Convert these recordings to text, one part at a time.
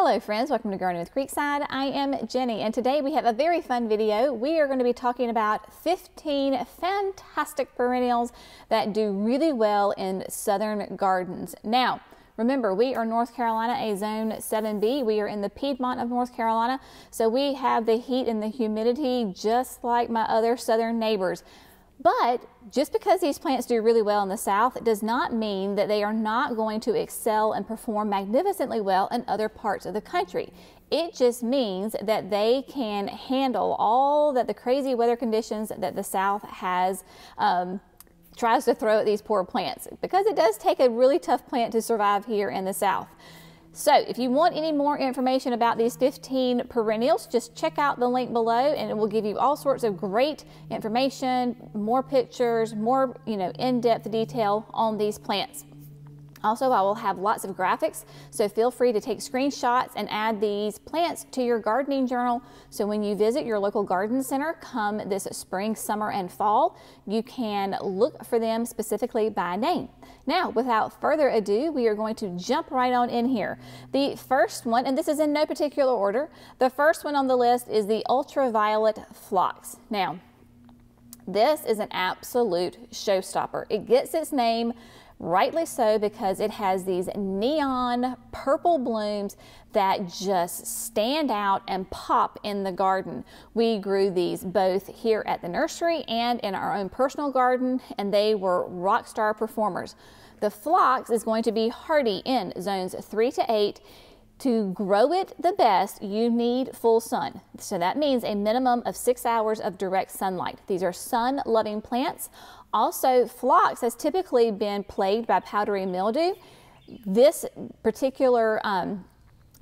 Hello friends, welcome to Gardening with Creekside. I am Jenny and today we have a very fun video. We are going to be talking about 15 fantastic perennials that do really well in southern gardens. Now, Remember, we are North Carolina, a zone 7B. We are in the Piedmont of North Carolina, so we have the heat and the humidity just like my other southern neighbors. But just because these plants do really well in the south does not mean that they are not going to excel and perform magnificently well in other parts of the country. It just means that they can handle all that the crazy weather conditions that the south has um, tries to throw at these poor plants because it does take a really tough plant to survive here in the south. So if you want any more information about these 15 perennials, just check out the link below and it will give you all sorts of great information, more pictures, more you know, in-depth detail on these plants. Also, I will have lots of graphics, so feel free to take screenshots and add these plants to your gardening journal. So when you visit your local garden center come this spring, summer, and fall, you can look for them specifically by name. Now, without further ado, we are going to jump right on in here. The first one, and this is in no particular order, the first one on the list is the ultraviolet phlox. Now, this is an absolute showstopper. It gets its name Rightly so because it has these neon purple blooms that just stand out and pop in the garden. We grew these both here at the nursery and in our own personal garden and they were rock star performers. The phlox is going to be hardy in zones 3 to 8 to grow it the best, you need full sun. So that means a minimum of six hours of direct sunlight. These are sun loving plants. Also, phlox has typically been plagued by powdery mildew. This particular um,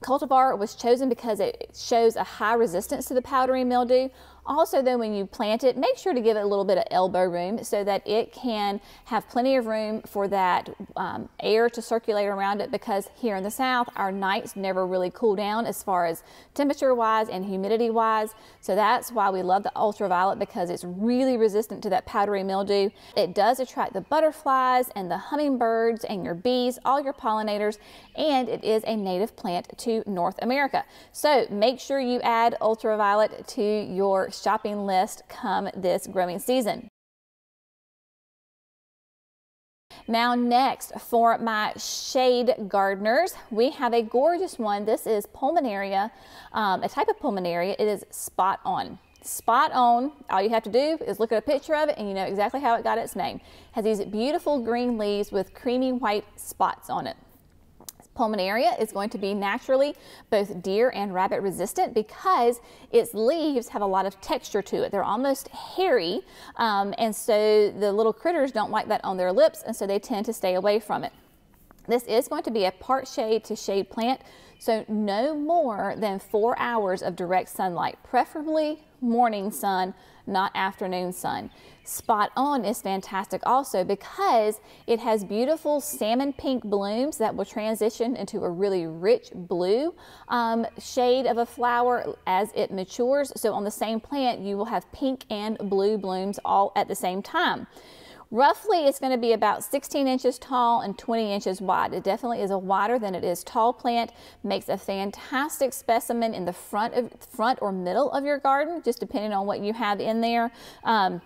cultivar was chosen because it shows a high resistance to the powdery mildew. Also, though, when you plant it, make sure to give it a little bit of elbow room so that it can have plenty of room for that um, air to circulate around it because here in the south, our nights never really cool down as far as temperature wise and humidity wise. So that's why we love the ultraviolet because it's really resistant to that powdery mildew. It does attract the butterflies and the hummingbirds and your bees, all your pollinators, and it is a native plant to North America. So make sure you add ultraviolet to your shopping list come this growing season. Now next for my shade gardeners, we have a gorgeous one. This is Pulmonaria, um, a type of Pulmonaria. It is spot on. Spot on. All you have to do is look at a picture of it and you know exactly how it got its name. It has these beautiful green leaves with creamy white spots on it. Pulmonaria is going to be naturally both deer and rabbit resistant because its leaves have a lot of texture to it. They're almost hairy, um, and so the little critters don't like that on their lips, and so they tend to stay away from it. This is going to be a part shade to shade plant, so no more than four hours of direct sunlight, preferably morning sun, not afternoon sun. Spot On is fantastic also because it has beautiful salmon pink blooms that will transition into a really rich blue um, shade of a flower as it matures. So on the same plant, you will have pink and blue blooms all at the same time. Roughly, it's going to be about 16 inches tall and 20 inches wide. It definitely is a wider than it is tall plant. Makes a fantastic specimen in the front of front or middle of your garden, just depending on what you have in there. Um,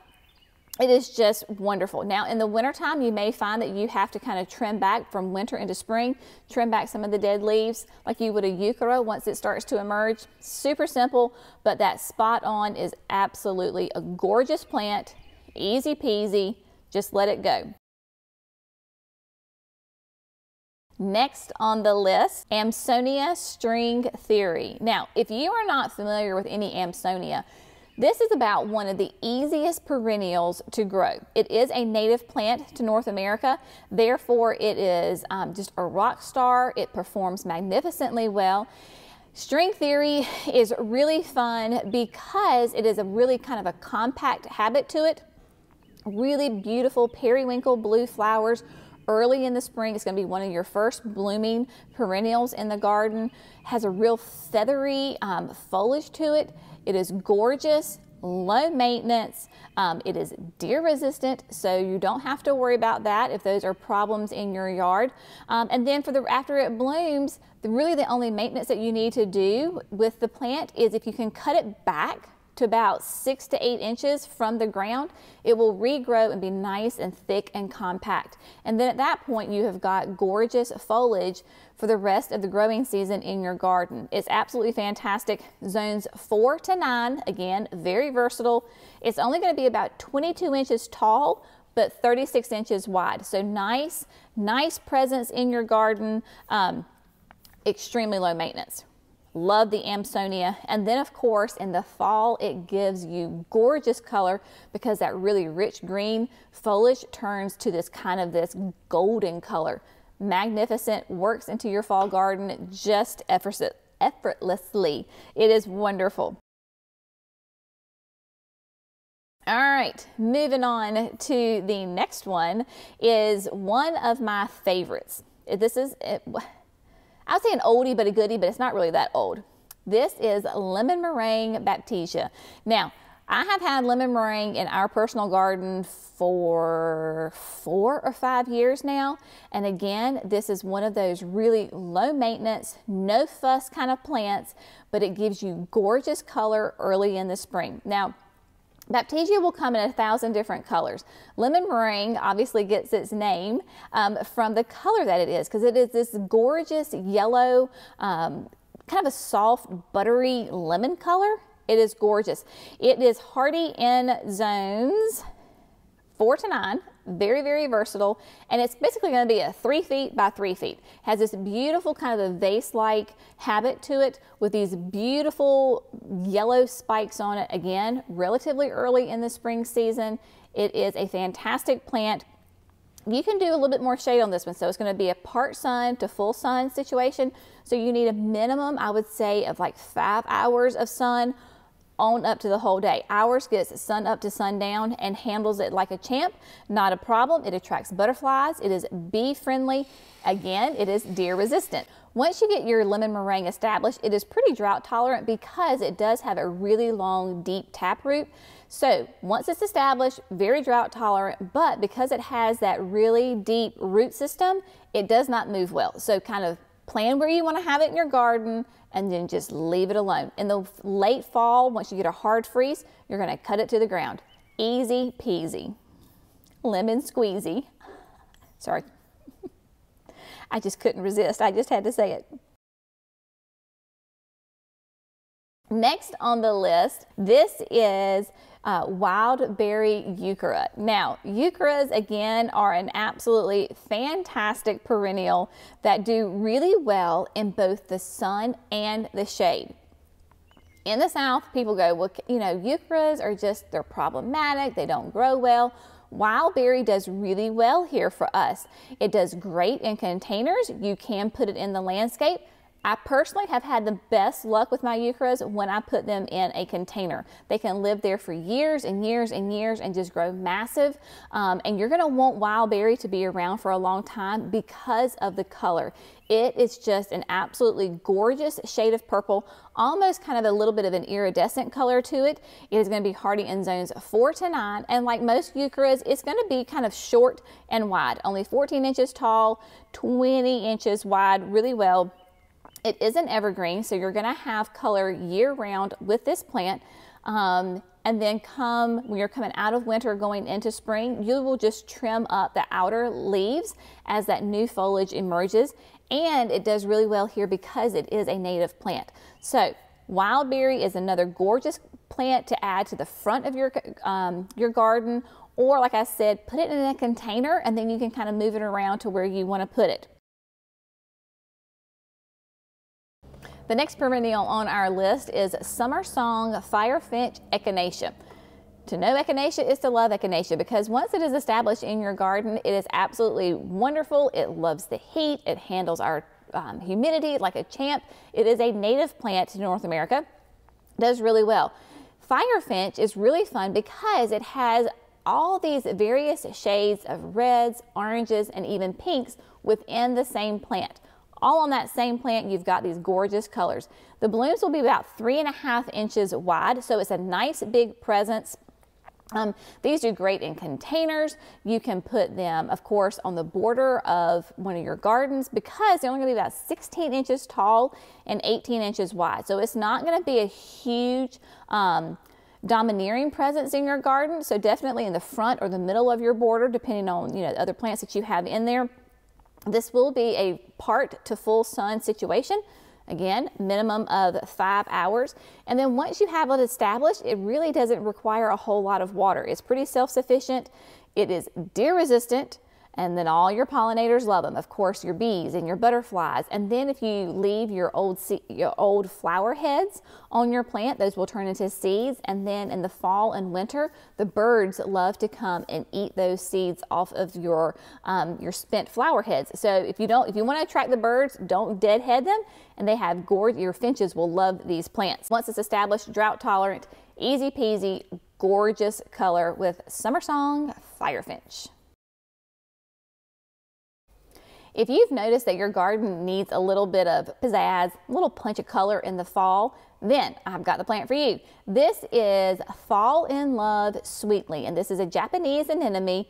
it is just wonderful. Now in the wintertime, you may find that you have to kind of trim back from winter into spring, trim back some of the dead leaves like you would a heuchera once it starts to emerge. Super simple, but that spot on is absolutely a gorgeous plant, easy peasy, just let it go. Next on the list, Amsonia string theory. Now, if you are not familiar with any Amsonia, this is about one of the easiest perennials to grow. It is a native plant to North America, therefore it is um, just a rock star. It performs magnificently well. String theory is really fun because it is a really kind of a compact habit to it. Really beautiful periwinkle blue flowers early in the spring. It's going to be one of your first blooming perennials in the garden. Has a real feathery um, foliage to it. It is gorgeous, low maintenance. Um, it is deer resistant, so you don't have to worry about that if those are problems in your yard. Um, and then for the after it blooms, the, really the only maintenance that you need to do with the plant is if you can cut it back to about six to eight inches from the ground, it will regrow and be nice and thick and compact. And then at that point, you have got gorgeous foliage for the rest of the growing season in your garden. It's absolutely fantastic. Zones four to nine, again, very versatile. It's only going to be about 22 inches tall, but 36 inches wide. So nice, nice presence in your garden. Um, extremely low maintenance. Love the Amsonia. And then of course in the fall it gives you gorgeous color because that really rich green foliage turns to this kind of this golden color. Magnificent, works into your fall garden just effortlessly. It is wonderful. All right, moving on to the next one is one of my favorites. This is, it, I'd say an oldie but a goodie, but it's not really that old. This is lemon meringue baptisia. Now, I have had lemon meringue in our personal garden for four or five years now. And again, this is one of those really low maintenance, no fuss kind of plants, but it gives you gorgeous color early in the spring. Now, Baptisia will come in a thousand different colors. Lemon meringue obviously gets its name um, from the color that it is because it is this gorgeous yellow, um, kind of a soft, buttery lemon color. It is gorgeous. It is hardy in zones four to nine very, very versatile. And it's basically going to be a three feet by three feet. Has this beautiful kind of a vase-like habit to it with these beautiful yellow spikes on it. Again, relatively early in the spring season. It is a fantastic plant. You can do a little bit more shade on this one. So it's going to be a part sun to full sun situation. So you need a minimum, I would say, of like five hours of sun on up to the whole day. Ours gets sun up to sundown and handles it like a champ. Not a problem. It attracts butterflies. It is bee friendly. Again, it is deer resistant. Once you get your lemon meringue established, it is pretty drought tolerant because it does have a really long, deep taproot. So once it's established, very drought tolerant, but because it has that really deep root system, it does not move well. So kind of plan where you want to have it in your garden, and then just leave it alone. In the late fall, once you get a hard freeze, you're going to cut it to the ground. Easy peasy. Lemon squeezy. Sorry. I just couldn't resist. I just had to say it. Next on the list, this is uh, wild berry heuchera. Now, heucheras again are an absolutely fantastic perennial that do really well in both the sun and the shade. In the South, people go, well, you know, heucheras are just, they're problematic, they don't grow well. Wild berry does really well here for us. It does great in containers. You can put it in the landscape. I personally have had the best luck with my heucheras when I put them in a container. They can live there for years and years and years and just grow massive. Um, and you're going to want wild berry to be around for a long time because of the color. It is just an absolutely gorgeous shade of purple, almost kind of a little bit of an iridescent color to it. It is going to be hardy in zones 4 to 9, and like most heucheras, it's going to be kind of short and wide, only 14 inches tall, 20 inches wide, really well it is an evergreen, so you're gonna have color year round with this plant. Um, and then come, when you're coming out of winter going into spring, you will just trim up the outer leaves as that new foliage emerges. And it does really well here because it is a native plant. So wildberry is another gorgeous plant to add to the front of your, um, your garden. Or like I said, put it in a container and then you can kind of move it around to where you wanna put it. The next perennial on our list is Summer Song Firefinch Echinacea. To know echinacea is to love echinacea because once it is established in your garden, it is absolutely wonderful. It loves the heat. It handles our um, humidity like a champ. It is a native plant to North America. Does really well. Firefinch is really fun because it has all these various shades of reds, oranges, and even pinks within the same plant all on that same plant, you've got these gorgeous colors. The blooms will be about three and a half inches wide, so it's a nice big presence. Um, these do great in containers. You can put them, of course, on the border of one of your gardens because they're only going to be about 16 inches tall and 18 inches wide. So it's not going to be a huge um, domineering presence in your garden. So definitely in the front or the middle of your border, depending on you know other plants that you have in there. This will be a part to full sun situation. Again, minimum of five hours. And then once you have it established, it really doesn't require a whole lot of water. It's pretty self-sufficient. It is deer resistant. And then all your pollinators love them. Of course, your bees and your butterflies. And then if you leave your old your old flower heads on your plant, those will turn into seeds. And then in the fall and winter, the birds love to come and eat those seeds off of your um, your spent flower heads. So if you don't, if you want to attract the birds, don't deadhead them. And they have gourd. Your finches will love these plants. Once it's established, drought tolerant, easy peasy, gorgeous color with summer song firefinch. If you've noticed that your garden needs a little bit of pizzazz, a little punch of color in the fall, then I've got the plant for you. This is Fall in Love Sweetly, and this is a Japanese anemone.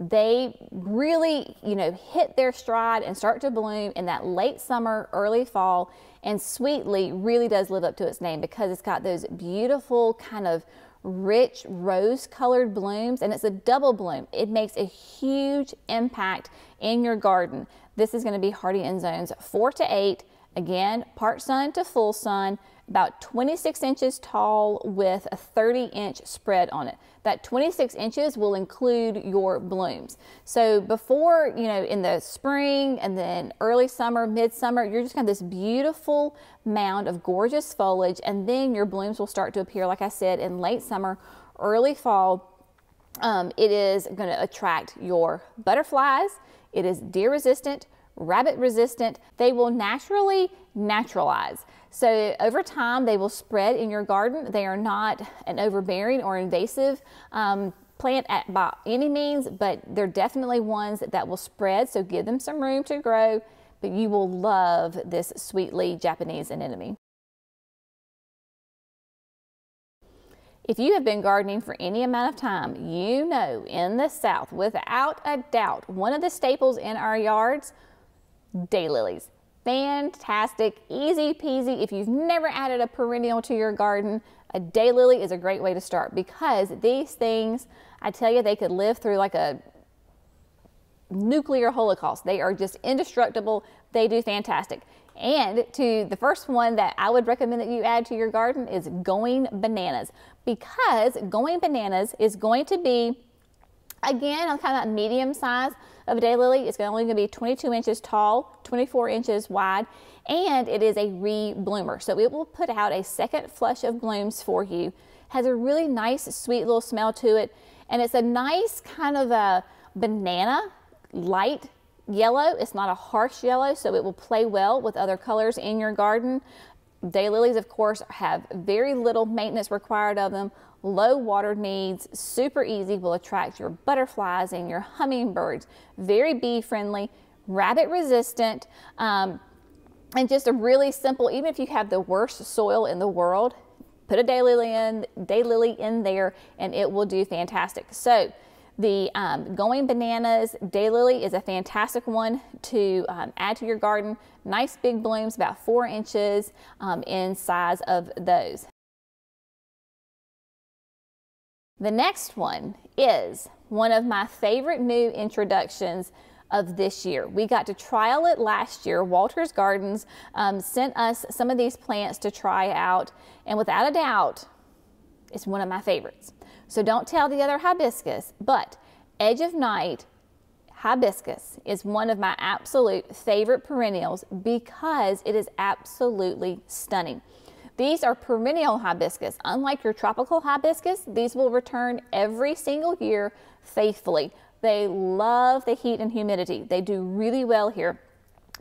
They really, you know, hit their stride and start to bloom in that late summer, early fall. And Sweetly really does live up to its name because it's got those beautiful kind of rich rose colored blooms and it's a double bloom. It makes a huge impact in your garden. This is going to be hardy in zones four to eight. Again, part sun to full sun, about 26 inches tall with a 30 inch spread on it. That 26 inches will include your blooms. So before, you know, in the spring and then early summer, midsummer, you're just to have this beautiful mound of gorgeous foliage and then your blooms will start to appear, like I said, in late summer, early fall. Um, it is going to attract your butterflies. It is deer resistant, rabbit resistant. They will naturally naturalize. So over time, they will spread in your garden. They are not an overbearing or invasive um, plant at, by any means, but they're definitely ones that will spread. So give them some room to grow, but you will love this sweetly Japanese anemone. If you have been gardening for any amount of time, you know in the South, without a doubt, one of the staples in our yards, daylilies. Fantastic, easy peasy. If you've never added a perennial to your garden, a daylily is a great way to start because these things, I tell you, they could live through like a nuclear holocaust. They are just indestructible. They do fantastic. And to the first one that I would recommend that you add to your garden is going bananas because going bananas is going to be, again, on kind of medium size of a daylily. It's only going to be 22 inches tall, 24 inches wide, and it is a re-bloomer. So it will put out a second flush of blooms for you. Has a really nice, sweet little smell to it, and it's a nice kind of a banana light yellow. It's not a harsh yellow, so it will play well with other colors in your garden. Daylilies, of course, have very little maintenance required of them, low water needs, super easy, will attract your butterflies and your hummingbirds, very bee friendly, rabbit resistant, um, and just a really simple, even if you have the worst soil in the world, put a daylily in, daylily in there and it will do fantastic. So the um, Going Bananas Daylily is a fantastic one to um, add to your garden. Nice big blooms, about four inches um, in size of those. The next one is one of my favorite new introductions of this year. We got to trial it last year. Walters Gardens um, sent us some of these plants to try out, and without a doubt, it's one of my favorites. So don't tell the other hibiscus, but Edge of Night hibiscus is one of my absolute favorite perennials because it is absolutely stunning. These are perennial hibiscus. Unlike your tropical hibiscus, these will return every single year faithfully. They love the heat and humidity. They do really well here.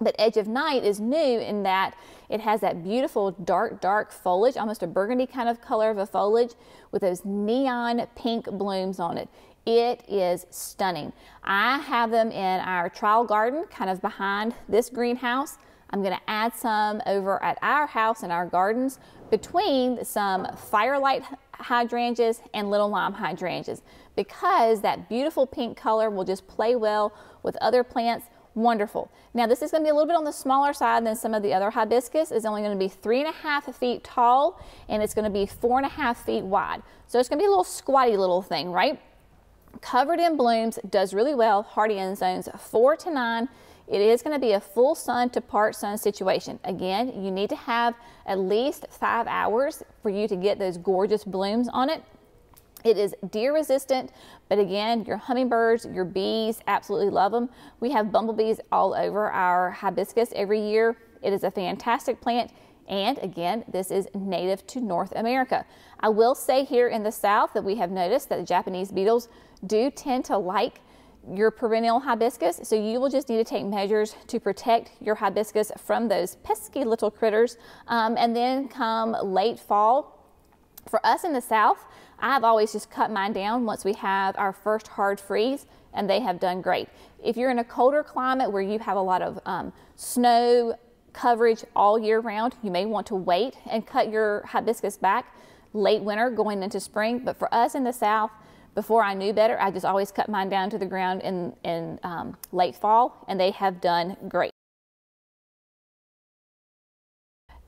But Edge of Night is new in that it has that beautiful dark, dark foliage, almost a burgundy kind of color of a foliage with those neon pink blooms on it. It is stunning. I have them in our trial garden, kind of behind this greenhouse. I'm going to add some over at our house in our gardens between some firelight hydrangeas and little lime hydrangeas because that beautiful pink color will just play well with other plants wonderful. Now this is going to be a little bit on the smaller side than some of the other hibiscus. It's only going to be three and a half feet tall and it's going to be four and a half feet wide. So it's going to be a little squatty little thing, right? Covered in blooms, does really well, hardy in zones four to nine. It is going to be a full sun to part sun situation. Again, you need to have at least five hours for you to get those gorgeous blooms on it. It is deer resistant, but again, your hummingbirds, your bees absolutely love them. We have bumblebees all over our hibiscus every year. It is a fantastic plant. And again, this is native to North America. I will say here in the South that we have noticed that the Japanese beetles do tend to like your perennial hibiscus. So you will just need to take measures to protect your hibiscus from those pesky little critters. Um, and then come late fall, for us in the South, I've always just cut mine down once we have our first hard freeze and they have done great. If you're in a colder climate where you have a lot of um, snow coverage all year round, you may want to wait and cut your hibiscus back late winter going into spring. But for us in the South, before I knew better, I just always cut mine down to the ground in, in um, late fall and they have done great.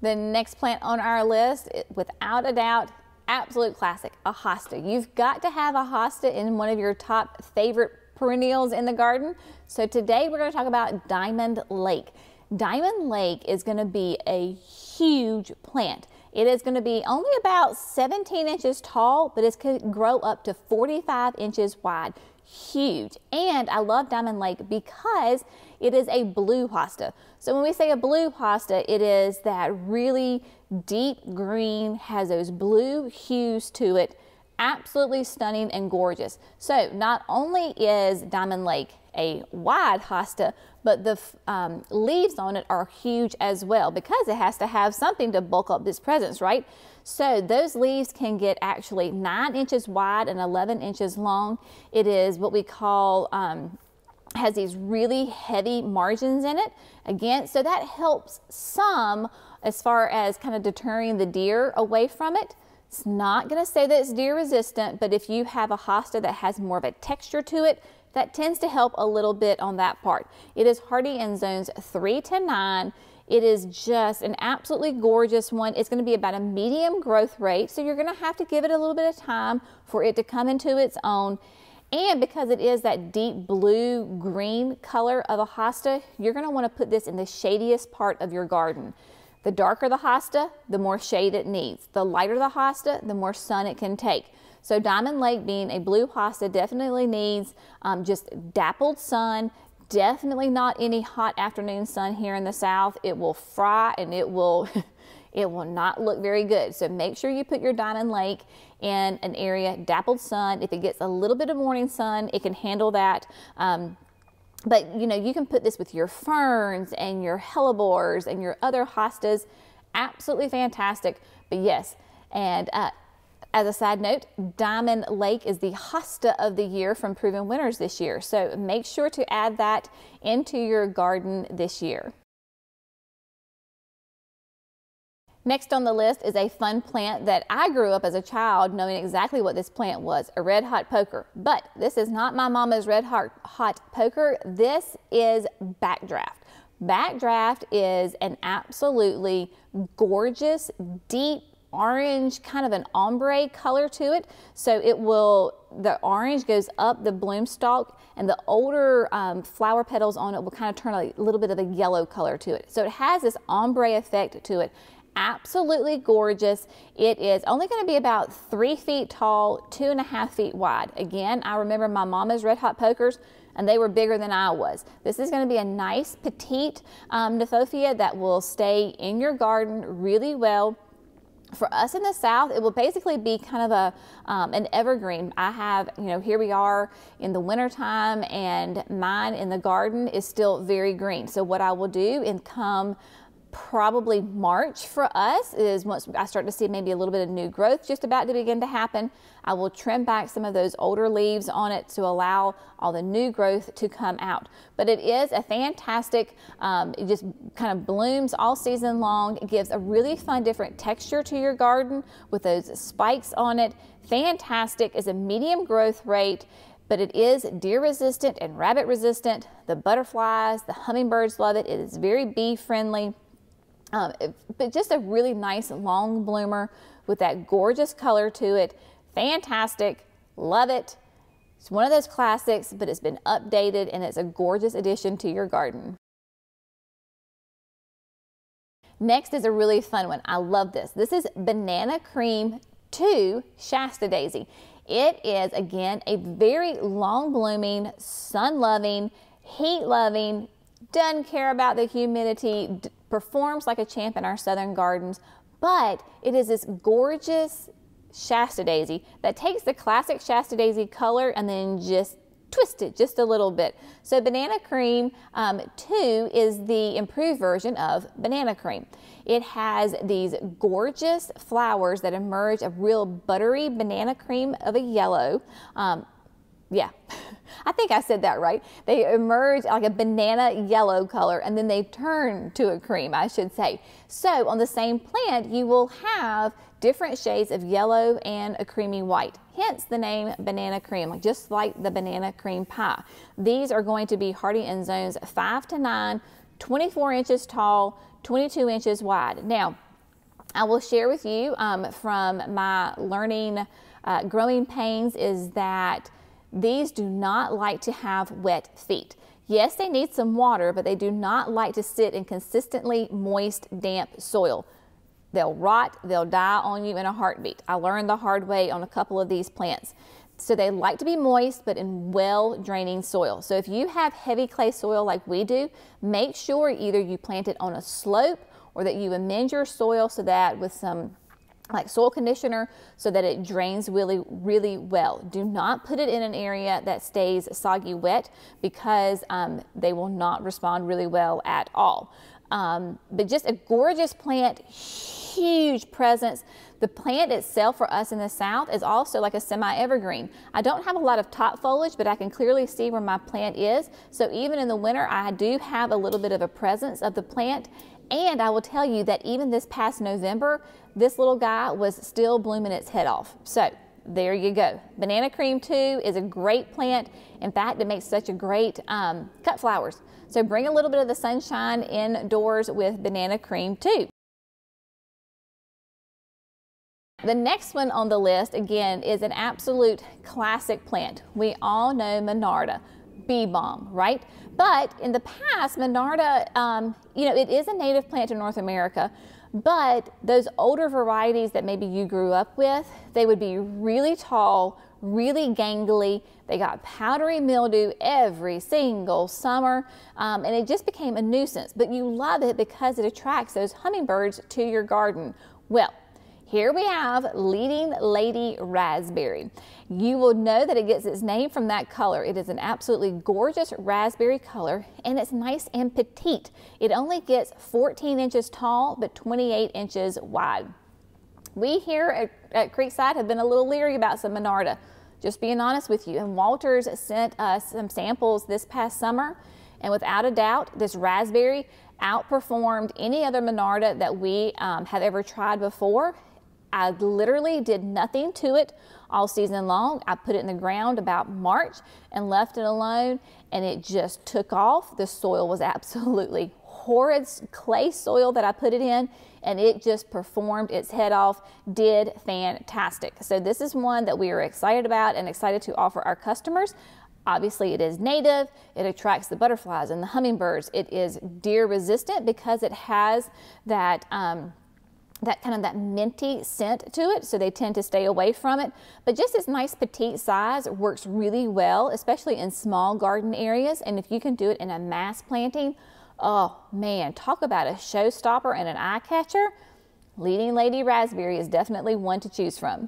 The next plant on our list, without a doubt, absolute classic, a hosta. You've got to have a hosta in one of your top favorite perennials in the garden. So today we're going to talk about Diamond Lake. Diamond Lake is going to be a huge plant. It is going to be only about 17 inches tall, but going to grow up to 45 inches wide. Huge. And I love Diamond Lake because it is a blue hosta. So when we say a blue hosta, it is that really deep green, has those blue hues to it. Absolutely stunning and gorgeous. So not only is Diamond Lake a wide hosta, but the um, leaves on it are huge as well because it has to have something to bulk up this presence, right? So those leaves can get actually nine inches wide and 11 inches long. It is what we call um, has these really heavy margins in it. Again, so that helps some as far as kind of deterring the deer away from it. It's not going to say that it's deer resistant, but if you have a hosta that has more of a texture to it, that tends to help a little bit on that part. It is hardy in zones three to nine. It is just an absolutely gorgeous one. It's going to be about a medium growth rate, so you're going to have to give it a little bit of time for it to come into its own. And because it is that deep blue green color of a hosta, you're going to want to put this in the shadiest part of your garden. The darker the hosta, the more shade it needs. The lighter the hosta, the more sun it can take. So Diamond Lake being a blue hosta definitely needs um, just dappled sun, definitely not any hot afternoon sun here in the south. It will fry and it will it will not look very good. So make sure you put your Diamond Lake in an area dappled sun. If it gets a little bit of morning sun, it can handle that. Um, but you know, you can put this with your ferns and your hellebores and your other hostas. Absolutely fantastic. But yes, and uh, as a side note, Diamond Lake is the hosta of the year from Proven Winners this year. So make sure to add that into your garden this year. Next on the list is a fun plant that I grew up as a child knowing exactly what this plant was, a red hot poker. But this is not my mama's red hot, hot poker. This is backdraft. Backdraft is an absolutely gorgeous, deep orange, kind of an ombre color to it. So it will, the orange goes up the bloom stalk and the older um, flower petals on it will kind of turn a little bit of a yellow color to it. So it has this ombre effect to it absolutely gorgeous. It is only going to be about three feet tall, two and a half feet wide. Again, I remember my mama's red hot pokers and they were bigger than I was. This is going to be a nice petite um, that will stay in your garden really well. For us in the South, it will basically be kind of a um, an evergreen. I have, you know, here we are in the wintertime and mine in the garden is still very green. So what I will do and come probably March for us is once I start to see maybe a little bit of new growth just about to begin to happen. I will trim back some of those older leaves on it to allow all the new growth to come out. But it is a fantastic, um, it just kind of blooms all season long. It gives a really fun different texture to your garden with those spikes on it. Fantastic, is a medium growth rate but it is deer resistant and rabbit resistant. The butterflies, the hummingbirds love it. It is very bee friendly. Um, but just a really nice long bloomer with that gorgeous color to it. Fantastic. Love it. It's one of those classics, but it's been updated and it's a gorgeous addition to your garden. Next is a really fun one. I love this. This is Banana Cream 2 Shasta Daisy. It is, again, a very long blooming, sun loving, heat loving, doesn't care about the humidity, performs like a champ in our southern gardens, but it is this gorgeous Shasta daisy that takes the classic Shasta daisy color and then just twist it just a little bit. So Banana Cream um, 2 is the improved version of Banana Cream. It has these gorgeous flowers that emerge a real buttery banana cream of a yellow. Um, yeah, I think I said that right. They emerge like a banana yellow color and then they turn to a cream, I should say. So on the same plant, you will have different shades of yellow and a creamy white. Hence the name banana cream, just like the banana cream pie. These are going to be hardy in zones 5 to 9, 24 inches tall, 22 inches wide. Now, I will share with you um, from my learning uh, growing pains is that these do not like to have wet feet. Yes, they need some water, but they do not like to sit in consistently moist, damp soil. They'll rot, they'll die on you in a heartbeat. I learned the hard way on a couple of these plants. So they like to be moist, but in well draining soil. So if you have heavy clay soil like we do, make sure either you plant it on a slope or that you amend your soil so that with some like soil conditioner so that it drains really, really well. Do not put it in an area that stays soggy wet because um, they will not respond really well at all. Um, but just a gorgeous plant, huge presence. The plant itself for us in the south is also like a semi-evergreen. I don't have a lot of top foliage, but I can clearly see where my plant is. So even in the winter, I do have a little bit of a presence of the plant. And I will tell you that even this past November, this little guy was still blooming its head off. So there you go. Banana cream too is a great plant. In fact, it makes such a great um, cut flowers. So bring a little bit of the sunshine indoors with banana cream too. The next one on the list, again, is an absolute classic plant. We all know Monarda, bee balm, right? But in the past, Monarda, um, you know, it is a native plant to North America, but those older varieties that maybe you grew up with, they would be really tall, really gangly. They got powdery mildew every single summer, um, and it just became a nuisance. But you love it because it attracts those hummingbirds to your garden. Well, here we have Leading Lady Raspberry. You will know that it gets its name from that color. It is an absolutely gorgeous raspberry color and it's nice and petite. It only gets 14 inches tall but 28 inches wide. We here at, at Creekside have been a little leery about some Monarda, just being honest with you. And Walters sent us some samples this past summer and without a doubt, this raspberry outperformed any other Monarda that we um, have ever tried before. I literally did nothing to it all season long. I put it in the ground about March and left it alone and it just took off. The soil was absolutely horrid clay soil that I put it in and it just performed its head off, did fantastic. So this is one that we are excited about and excited to offer our customers. Obviously it is native, it attracts the butterflies and the hummingbirds. It is deer resistant because it has that um, that kind of that minty scent to it, so they tend to stay away from it. But just its nice petite size works really well, especially in small garden areas. And if you can do it in a mass planting, oh man, talk about a showstopper and an eye catcher. Leading Lady Raspberry is definitely one to choose from.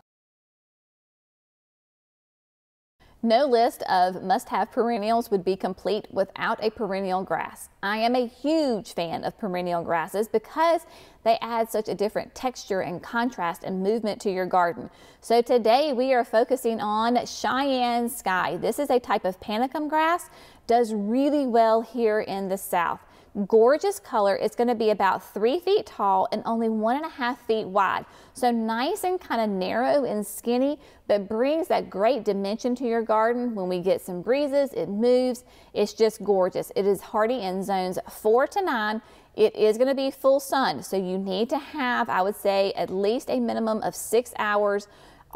No list of must-have perennials would be complete without a perennial grass. I am a huge fan of perennial grasses because they add such a different texture and contrast and movement to your garden. So today we are focusing on Cheyenne Sky. This is a type of panicum grass, does really well here in the South gorgeous color. It's going to be about three feet tall and only one and a half feet wide. So nice and kind of narrow and skinny, but brings that great dimension to your garden. When we get some breezes, it moves. It's just gorgeous. It is hardy in zones four to nine. It is going to be full sun, so you need to have, I would say, at least a minimum of six hours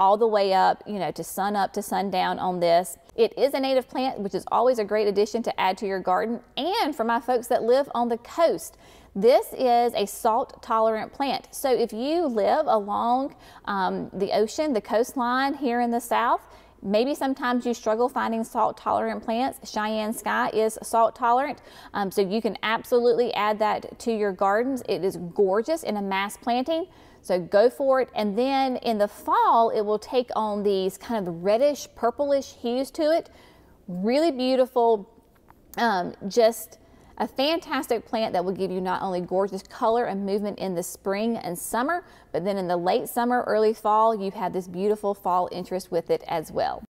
all the way up, you know, to sun up to sundown on this. It is a native plant, which is always a great addition to add to your garden. And for my folks that live on the coast, this is a salt tolerant plant. So if you live along um, the ocean, the coastline here in the south, Maybe sometimes you struggle finding salt tolerant plants. Cheyenne Sky is salt tolerant, um, so you can absolutely add that to your gardens. It is gorgeous in a mass planting. So go for it. And then in the fall, it will take on these kind of reddish, purplish hues to it. Really beautiful, um, just a fantastic plant that will give you not only gorgeous color and movement in the spring and summer, but then in the late summer, early fall, you have this beautiful fall interest with it as well.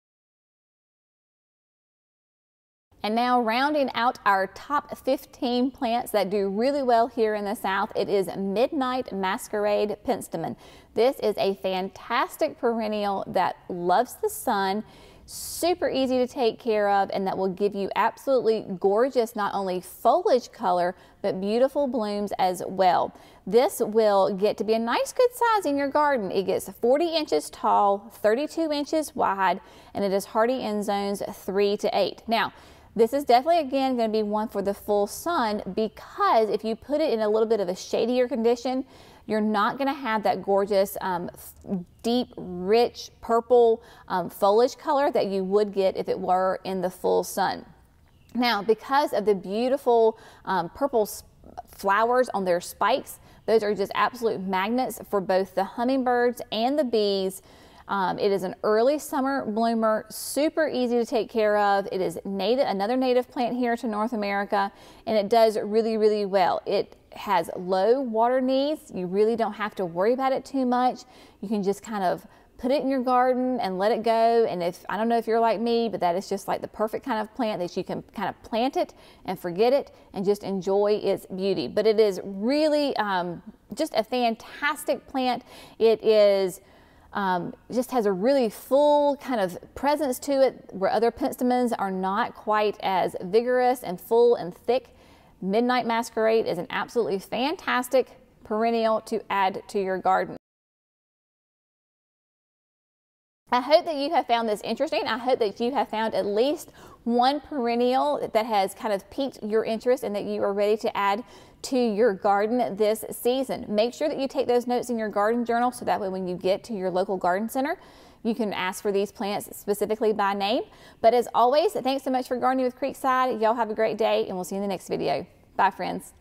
And now rounding out our top 15 plants that do really well here in the South, it is Midnight Masquerade Penstemon. This is a fantastic perennial that loves the sun, super easy to take care of, and that will give you absolutely gorgeous, not only foliage color, but beautiful blooms as well. This will get to be a nice good size in your garden. It gets 40 inches tall, 32 inches wide, and it is hardy in zones 3 to 8. Now, this is definitely, again, going to be one for the full sun because if you put it in a little bit of a shadier condition, you're not going to have that gorgeous, um, deep, rich purple um, foliage color that you would get if it were in the full sun. Now, because of the beautiful um, purple flowers on their spikes, those are just absolute magnets for both the hummingbirds and the bees um, it is an early summer bloomer, super easy to take care of. It is native, another native plant here to North America, and it does really, really well. It has low water needs. You really don't have to worry about it too much. You can just kind of put it in your garden and let it go. And if I don't know if you're like me, but that is just like the perfect kind of plant that you can kind of plant it and forget it and just enjoy its beauty. But it is really um, just a fantastic plant. It is um, just has a really full kind of presence to it where other penstemons are not quite as vigorous and full and thick. Midnight Masquerade is an absolutely fantastic perennial to add to your garden. I hope that you have found this interesting. I hope that you have found at least one perennial that has kind of piqued your interest and that you are ready to add to your garden this season. Make sure that you take those notes in your garden journal so that way when you get to your local garden center, you can ask for these plants specifically by name. But as always, thanks so much for gardening with Creekside. Y'all have a great day and we'll see you in the next video. Bye friends.